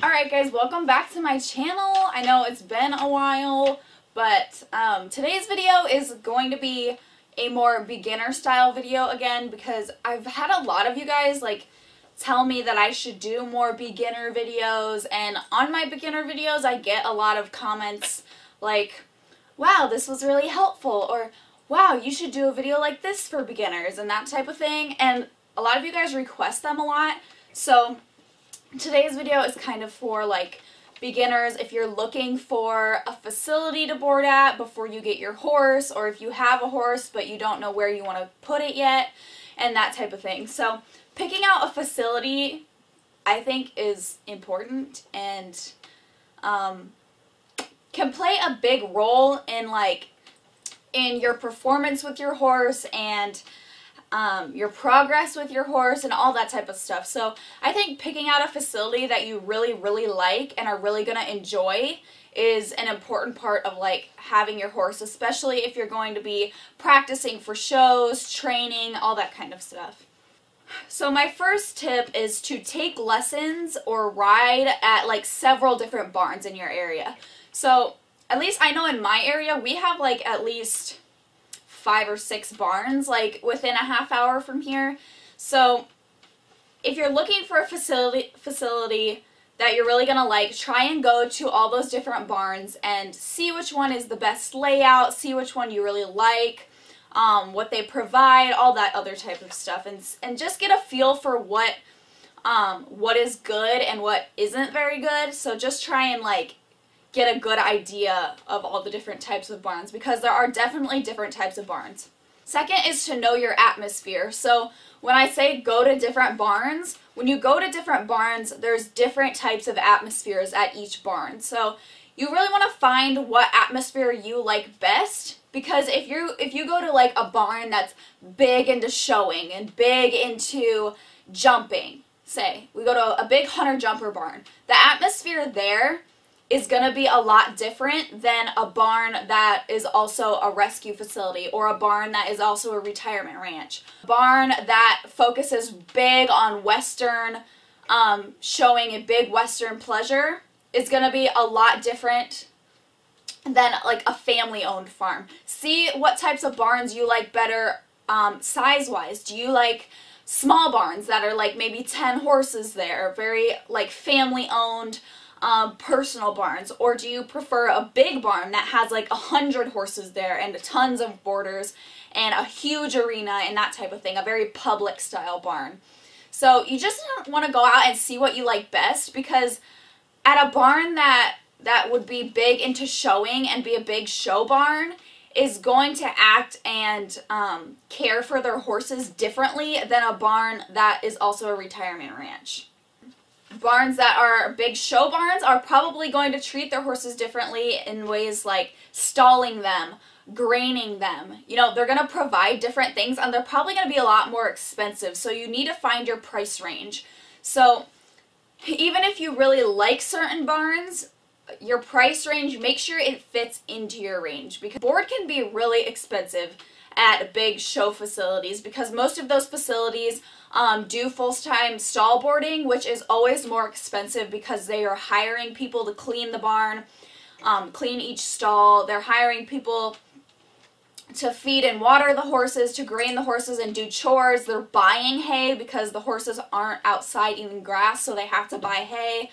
Alright guys, welcome back to my channel. I know it's been a while, but um, today's video is going to be a more beginner style video again because I've had a lot of you guys like tell me that I should do more beginner videos and on my beginner videos I get a lot of comments like, wow, this was really helpful or wow, you should do a video like this for beginners and that type of thing and a lot of you guys request them a lot. So today's video is kind of for like beginners if you're looking for a facility to board at before you get your horse or if you have a horse but you don't know where you want to put it yet and that type of thing. So picking out a facility I think is important and um, can play a big role in like in your performance with your horse and um, your progress with your horse and all that type of stuff. So I think picking out a facility that you really, really like and are really going to enjoy is an important part of like having your horse, especially if you're going to be practicing for shows, training, all that kind of stuff. So my first tip is to take lessons or ride at like several different barns in your area. So at least I know in my area we have like at least five or six barns like within a half hour from here. So if you're looking for a facility facility that you're really going to like, try and go to all those different barns and see which one is the best layout, see which one you really like, um, what they provide, all that other type of stuff, and, and just get a feel for what um, what is good and what isn't very good. So just try and like get a good idea of all the different types of barns because there are definitely different types of barns. Second is to know your atmosphere. So when I say go to different barns, when you go to different barns, there's different types of atmospheres at each barn. So you really want to find what atmosphere you like best because if you if you go to like a barn that's big into showing and big into jumping, say, we go to a big hunter jumper barn, the atmosphere there is going to be a lot different than a barn that is also a rescue facility or a barn that is also a retirement ranch. Barn that focuses big on Western, um, showing a big Western pleasure is going to be a lot different than like a family owned farm. See what types of barns you like better um, size wise. Do you like small barns that are like maybe 10 horses there, very like family owned? Um, personal barns or do you prefer a big barn that has like a hundred horses there and tons of boarders and a huge arena and that type of thing a very public style barn? So you just want to go out and see what you like best because at a barn that that would be big into showing and be a big show barn is going to act and um, care for their horses differently than a barn that is also a retirement ranch barns that are big show barns are probably going to treat their horses differently in ways like stalling them, graining them. You know, they're going to provide different things and they're probably going to be a lot more expensive. So you need to find your price range. So even if you really like certain barns, your price range, make sure it fits into your range because board can be really expensive at big show facilities because most of those facilities um, do full-time stall boarding, which is always more expensive because they are hiring people to clean the barn, um, clean each stall. They're hiring people to feed and water the horses, to grain the horses and do chores. They're buying hay because the horses aren't outside eating grass, so they have to buy hay.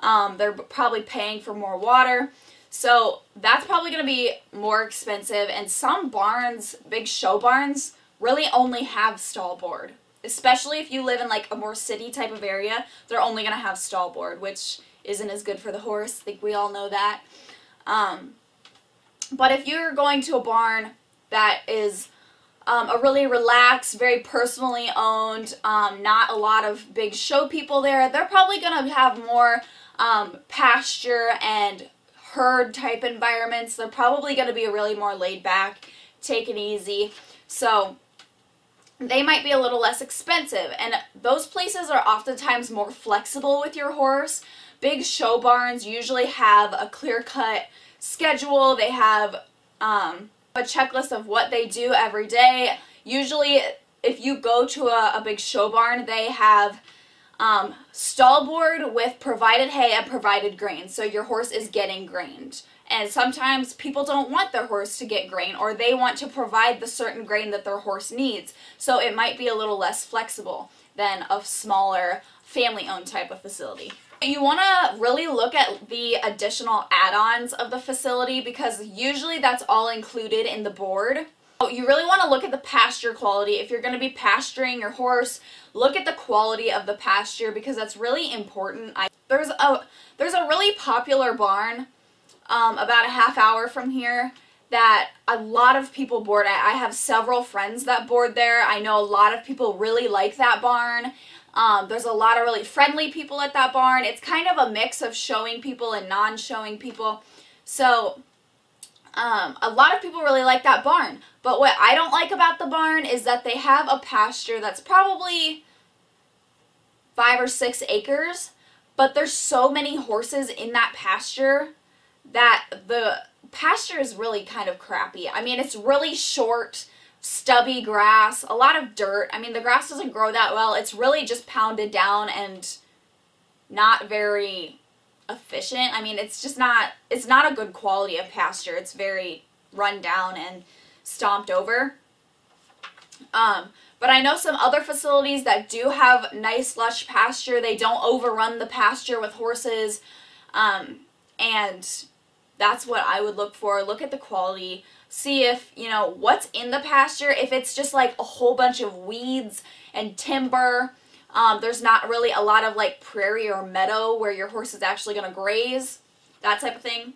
Um, they're probably paying for more water. So that's probably going to be more expensive. And some barns, big show barns, really only have stall board. Especially if you live in like a more city type of area, they're only going to have stall board, which isn't as good for the horse. I think we all know that. Um, but if you're going to a barn that is um, a really relaxed, very personally owned, um, not a lot of big show people there, they're probably going to have more um, pasture and herd type environments. They're probably going to be really more laid back, take it easy. So they might be a little less expensive. And those places are oftentimes more flexible with your horse. Big show barns usually have a clear-cut schedule. They have um, a checklist of what they do every day. Usually, if you go to a, a big show barn, they have Um, stall board with provided hay and provided grain, so your horse is getting grained. And sometimes people don't want their horse to get grain or they want to provide the certain grain that their horse needs. So it might be a little less flexible than a smaller family owned type of facility. You want to really look at the additional add-ons of the facility because usually that's all included in the board. You really want to look at the pasture quality. If you're going to be pasturing your horse, look at the quality of the pasture because that's really important. I, there's a there's a really popular barn um, about a half hour from here that a lot of people board at. I have several friends that board there. I know a lot of people really like that barn. Um, there's a lot of really friendly people at that barn. It's kind of a mix of showing people and non-showing people. So um, a lot of people really like that barn. But what I don't like about the barn is that they have a pasture that's probably five or six acres. But there's so many horses in that pasture that the pasture is really kind of crappy. I mean, it's really short, stubby grass, a lot of dirt. I mean, the grass doesn't grow that well. It's really just pounded down and not very efficient. I mean, it's just not, it's not a good quality of pasture. It's very run down and stomped over. Um, but I know some other facilities that do have nice lush pasture. They don't overrun the pasture with horses. Um, and that's what I would look for. Look at the quality. See if, you know, what's in the pasture. If it's just like a whole bunch of weeds and timber, um, there's not really a lot of like prairie or meadow where your horse is actually going to graze, that type of thing.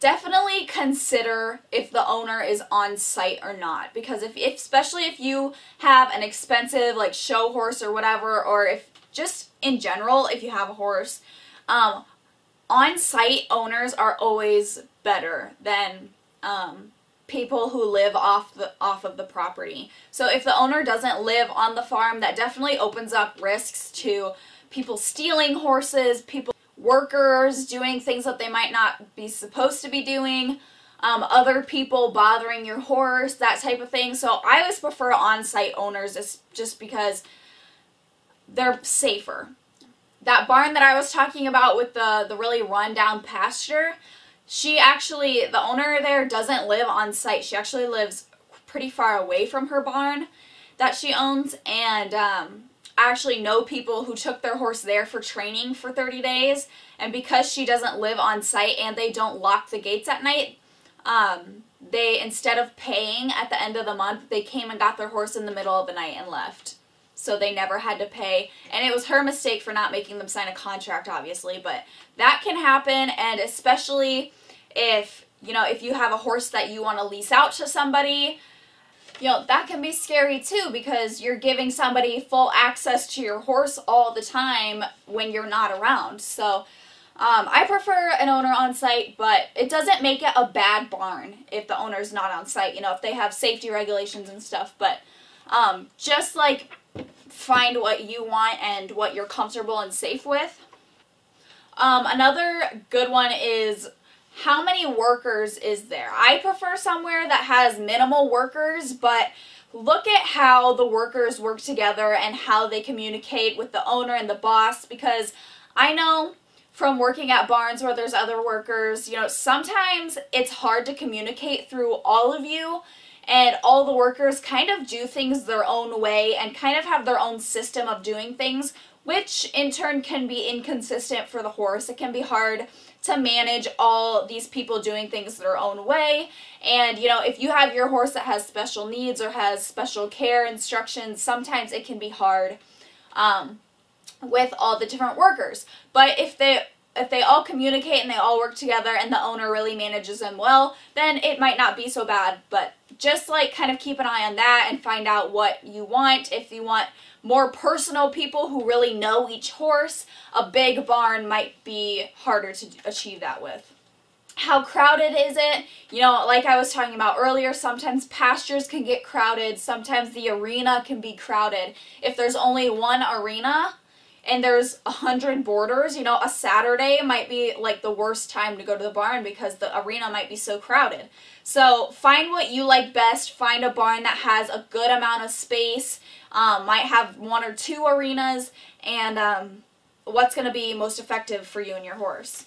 Definitely consider if the owner is on site or not because if, if especially if you have an expensive like show horse or whatever or if just in general if you have a horse um, on-site owners are always better than um, people who live off the off of the property. So if the owner doesn't live on the farm, that definitely opens up risks to people stealing horses, people workers doing things that they might not be supposed to be doing, um, other people bothering your horse, that type of thing. So I always prefer on-site owners just, just because they're safer that barn that I was talking about with the, the really rundown pasture, she actually, the owner there doesn't live on site. She actually lives pretty far away from her barn that she owns. And um, I actually know people who took their horse there for training for 30 days. And because she doesn't live on site and they don't lock the gates at night, um, they, instead of paying at the end of the month, they came and got their horse in the middle of the night and left so they never had to pay. And it was her mistake for not making them sign a contract, obviously, but that can happen, and especially if, you know, if you have a horse that you want to lease out to somebody, you know, that can be scary too because you're giving somebody full access to your horse all the time when you're not around. So, um, I prefer an owner on site, but it doesn't make it a bad barn if the owner's not on site, you know, if they have safety regulations and stuff. But um, just like find what you want and what you're comfortable and safe with. Um, another good one is how many workers is there? I prefer somewhere that has minimal workers, but look at how the workers work together and how they communicate with the owner and the boss because I know from working at barns where there's other workers, you know, sometimes it's hard to communicate through all of you and all the workers kind of do things their own way and kind of have their own system of doing things, which in turn can be inconsistent for the horse. It can be hard to manage all these people doing things their own way. And, you know, if you have your horse that has special needs or has special care instructions, sometimes it can be hard um, with all the different workers. But if they if they all communicate and they all work together and the owner really manages them well, then it might not be so bad. But just like kind of keep an eye on that and find out what you want. If you want more personal people who really know each horse, a big barn might be harder to achieve that with. How crowded is it? You know, like I was talking about earlier, sometimes pastures can get crowded, sometimes the arena can be crowded. If there's only one arena, and there's a hundred boarders, you know, a Saturday might be like the worst time to go to the barn because the arena might be so crowded. So find what you like best. Find a barn that has a good amount of space, um, might have one or two arenas, and um, what's going to be most effective for you and your horse.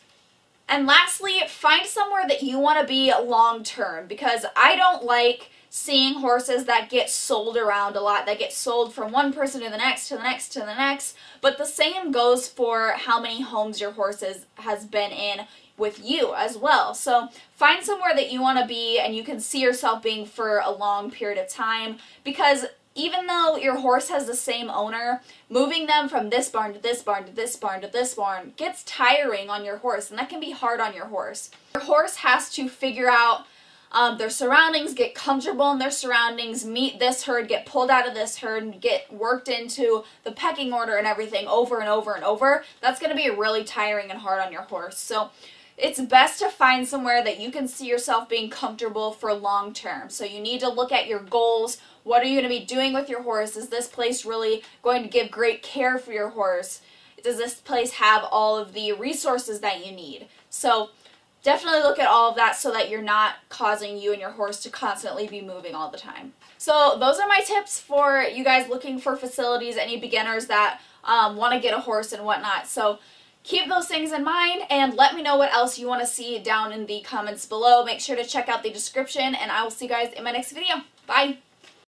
And lastly, find somewhere that you want to be long term because I don't like seeing horses that get sold around a lot, that get sold from one person to the next, to the next, to the next. But the same goes for how many homes your horse has been in with you as well. So find somewhere that you want to be and you can see yourself being for a long period of time because even though your horse has the same owner, moving them from this barn to this barn to this barn to this barn gets tiring on your horse and that can be hard on your horse. Your horse has to figure out um, their surroundings, get comfortable in their surroundings, meet this herd, get pulled out of this herd, and get worked into the pecking order and everything over and over and over. That's going to be really tiring and hard on your horse. So it's best to find somewhere that you can see yourself being comfortable for long term. So you need to look at your goals. What are you going to be doing with your horse? Is this place really going to give great care for your horse? Does this place have all of the resources that you need? So definitely look at all of that so that you're not causing you and your horse to constantly be moving all the time. So those are my tips for you guys looking for facilities, any beginners that um, want to get a horse and whatnot. So keep those things in mind and let me know what else you want to see down in the comments below. Make sure to check out the description and I will see you guys in my next video. Bye!